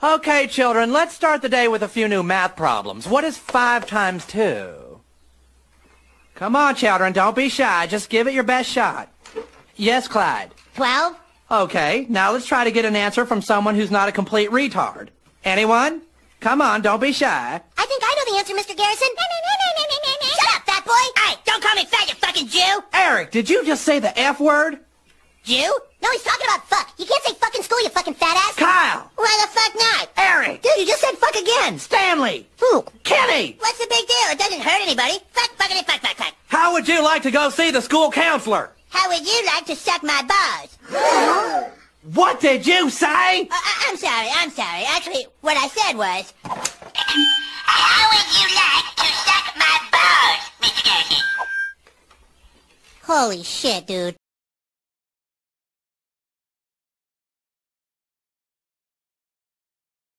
Okay, children, let's start the day with a few new math problems. What is 5 times 2? Come on, children, don't be shy. Just give it your best shot. Yes, Clyde. Twelve? Okay, now let's try to get an answer from someone who's not a complete retard. Anyone? Come on, don't be shy. I think I know the answer, Mr. Garrison. Shut up, fat boy! Hey, don't call me fat, you fucking Jew! Eric, did you just say the F word? Jew? No, he's talking about fuck. You can't say fuck in school, you fucking fat ass. Kyle! Why the fuck not? Eric! Dude, you just said fuck again. Stanley! Who? Kenny! What's the big deal? It doesn't hurt anybody. Fuck, fuckity, fuck, fuck, fuck. How would you like to go see the school counselor? How would you like to suck my balls? What did you say? Uh, I- I'm sorry, I'm sorry. Actually, what I said was... How would you like to suck my balls, Mr. Garrison? Holy shit, dude.